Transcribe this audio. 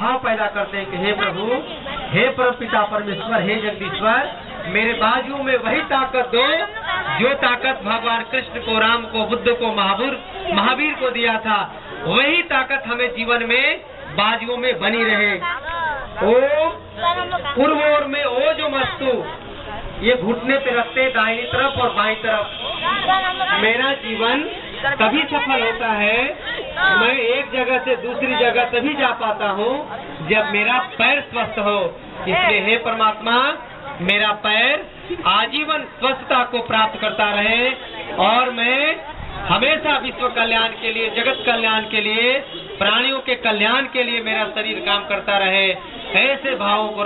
भाव पैदा करते हैं कि हे प्रभु, हे परम पिता परमेश्वर, हे जगदीश्वर, मेरे बाजुओं में वही ताकत दो, जो ताकत भगवान कृष्ण को, राम को, बुद्ध को, महावीर महावीर को दिया था, वही ताकत हमें जीवन में बाजुओं में बनी रहे। ओम पूर्व ओर में, ओ जो मस्तु, ये घुटने पे रखते दाहिनी तरफ़ और बाई तरफ़। मेरा जीवन तभी सफल होता है जगह से दूसरी जगह तभी जा पाता हूँ जब मेरा पैर स्वस्थ हो। इसलिए हे परमात्मा, मेरा पैर आजीवन स्वस्थता को प्राप्त करता रहे और मैं हमेशा विश्व कल्याण के लिए, जगत कल्याण के लिए, प्राणियों के कल्याण के लिए मेरा शरीर काम करता रहे। ऐसे भावों को